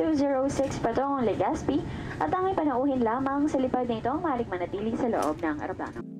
206 patungong Legazpi at ang ipanauhin lamang sa lipad nito ang maling manatili sa loob ng aeroplano.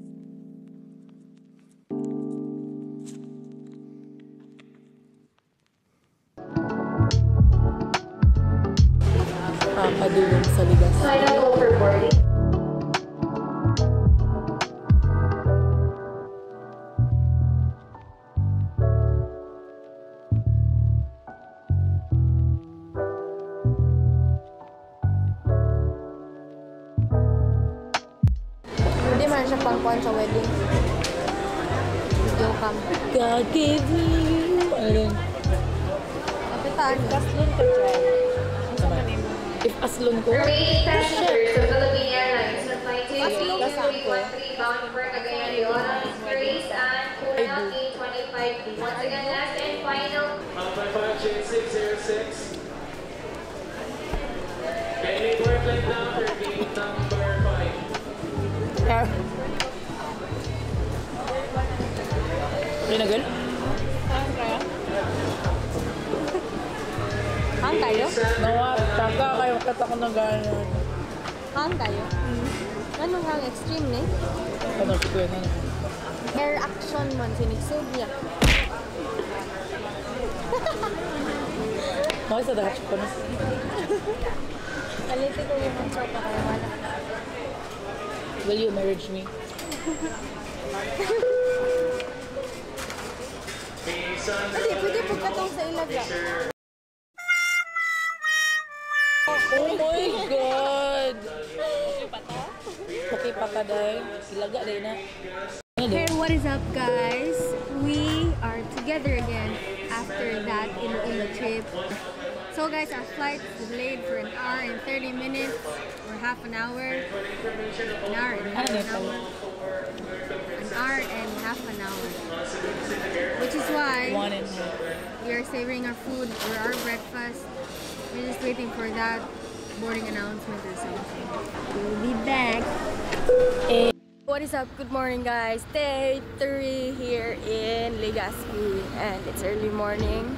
Day three here in Legazpi and it's early morning.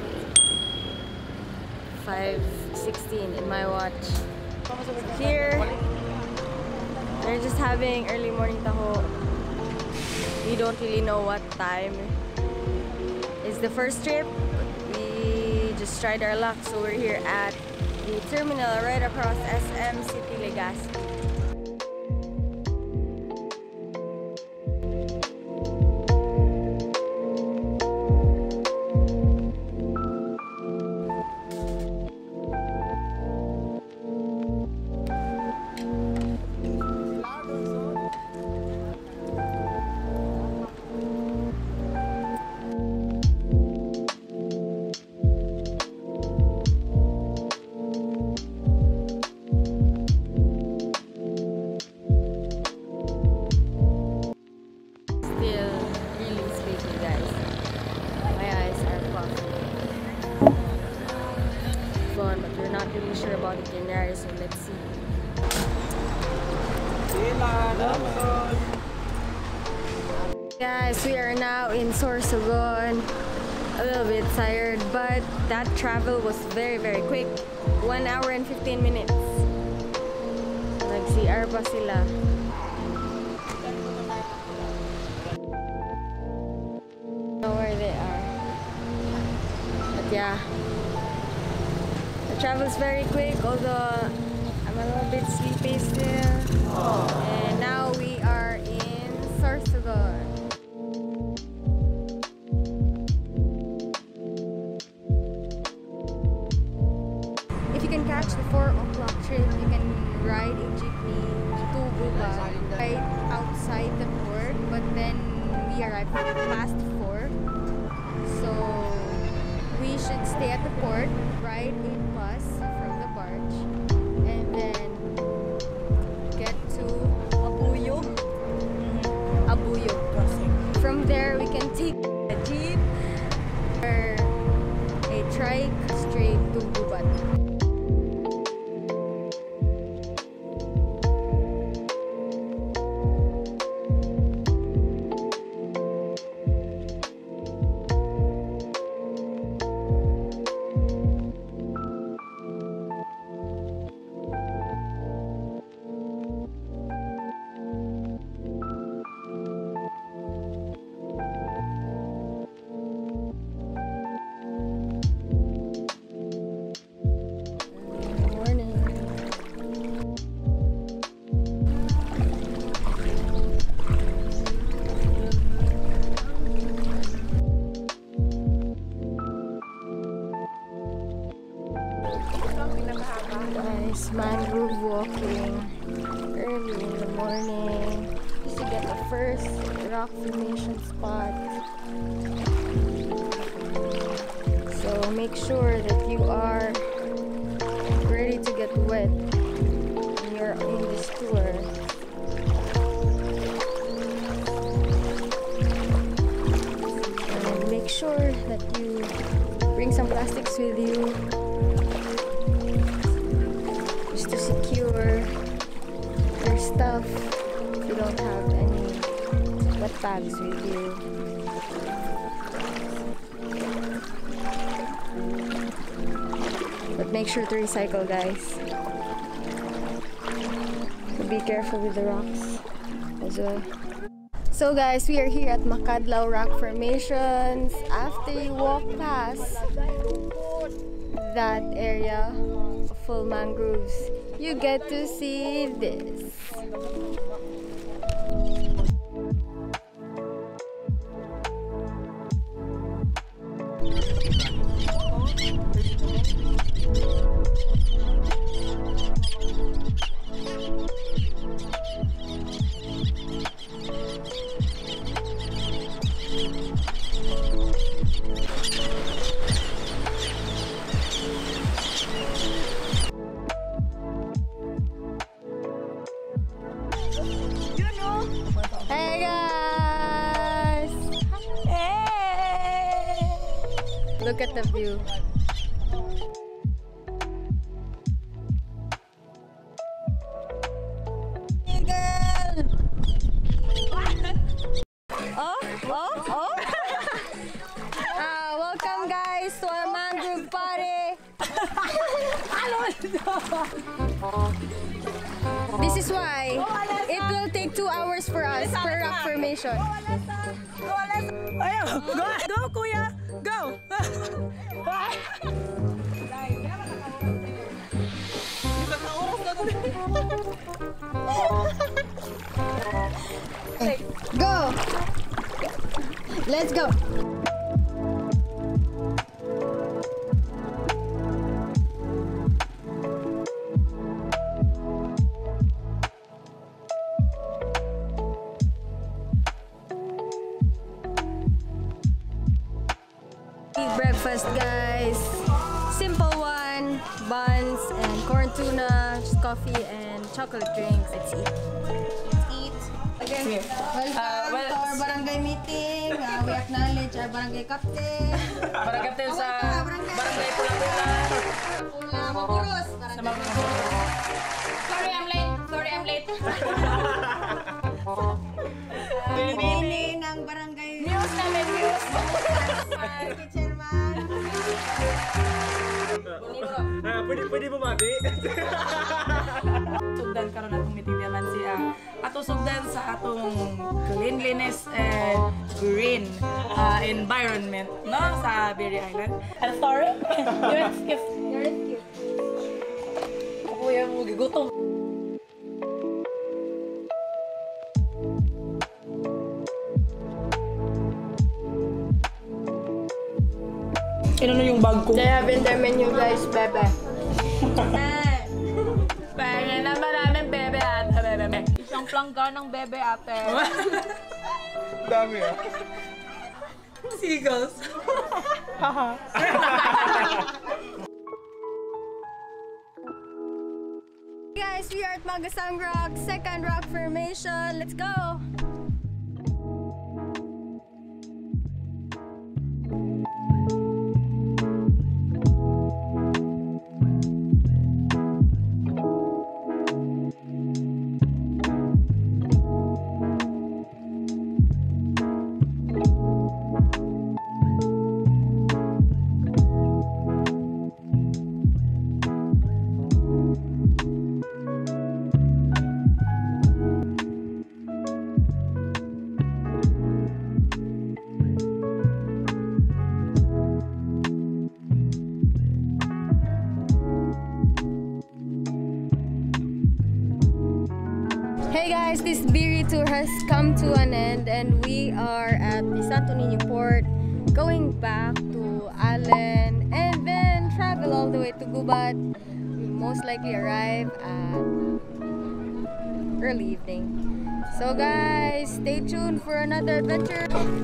5.16 in my watch. Here they're just having early morning taho. We don't really know what time It's the first trip. We just tried our luck so we're here at the terminal right across SM City Legazpi. about the Canary, so let's see. Guys, we are now in Sorsogon. A little bit tired, but that travel was very, very quick. 1 hour and 15 minutes. Nag-CR pa sila. travels very quick, although I'm a little bit sleepy still. Oh. Aww. motorcycle, guys. So be careful with the rocks as well. So guys, we are here at Makadlaw Rock Formations. After you walk past that area full mangroves, you get to see this. Look at the view. Evening.